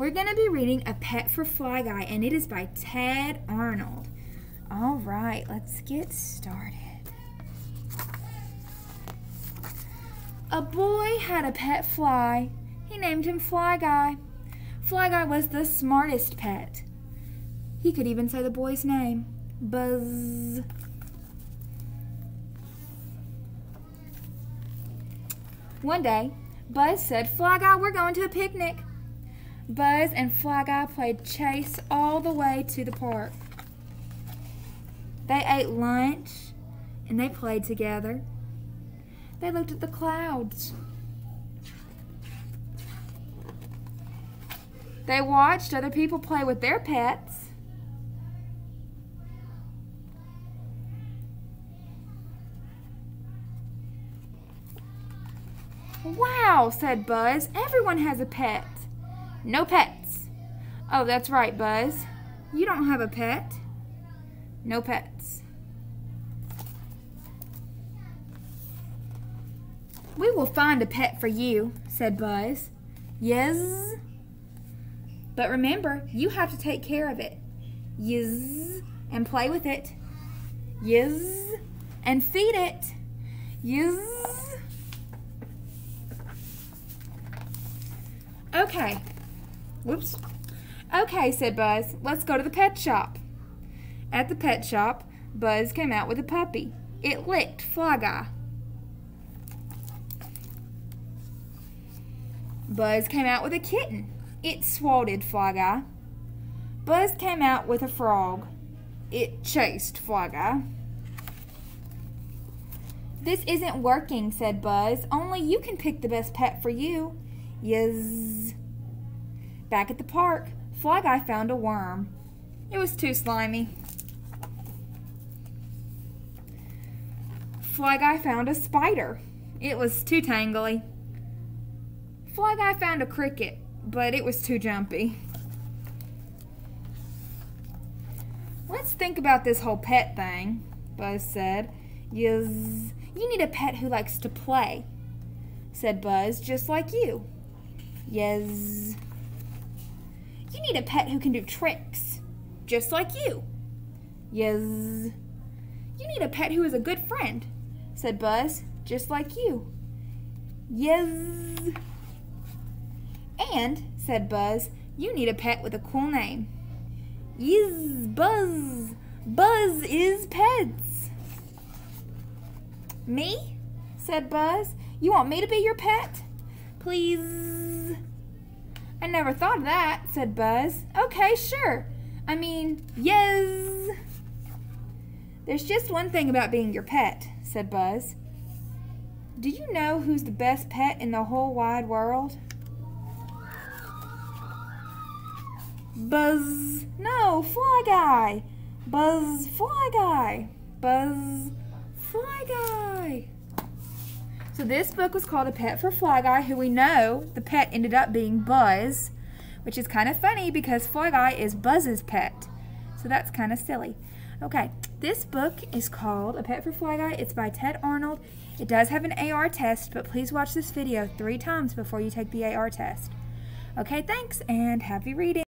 We're going to be reading A Pet for Fly Guy, and it is by Tedd Arnold. All right, let's get started. A boy had a pet fly. He named him Fly Guy. Fly Guy was the smartest pet. He could even say the boy's name. Buzz. One day, Buzz said, Fly Guy, we're going to a picnic. Buzz and Fly Guy played chase all the way to the park. They ate lunch and they played together. They looked at the clouds. They watched other people play with their pets. Wow, said Buzz. Everyone has a pet. No pets. Oh, that's right, Buzz. You don't have a pet. No pets. We will find a pet for you, said Buzz. Yes. But remember, you have to take care of it. Yes. And play with it. Yes. And feed it. Yes. Okay. Whoops. Okay, said Buzz. Let's go to the pet shop. At the pet shop, Buzz came out with a puppy. It licked Fly. Buzz came out with a kitten. It swatted Fly. Buzz came out with a frog. It chased Fly. This isn't working, said Buzz. Only you can pick the best pet for you. Yes. Back at the park, Fly Guy found a worm. It was too slimy. Fly Guy found a spider. It was too tangly. Fly Guy found a cricket, but it was too jumpy. Let's think about this whole pet thing, Buzz said. Yes, you need a pet who likes to play, said Buzz, just like you. Yes. You need a pet who can do tricks, just like you. Yes. You need a pet who is a good friend, said Buzz, just like you. Yes. And, said Buzz, you need a pet with a cool name. Yes, Buzz. Buzz is pets. Me? said Buzz. You want me to be your pet? Please. I never thought of that, said Buzz. Okay, sure. I mean, yes. There's just one thing about being your pet, said Buzz. Do you know who's the best pet in the whole wide world? Buzz. No, Fly Guy. Buzz Fly Guy. Buzz Fly Guy. So this book was called A Pet for Fly Guy, who we know the pet ended up being Buzz, which is kind of funny because Fly Guy is Buzz's pet. So that's kind of silly. Okay, this book is called A Pet for Fly Guy. It's by Tedd Arnold. It does have an AR test, but please watch this video three times before you take the AR test. Okay, thanks, and happy reading.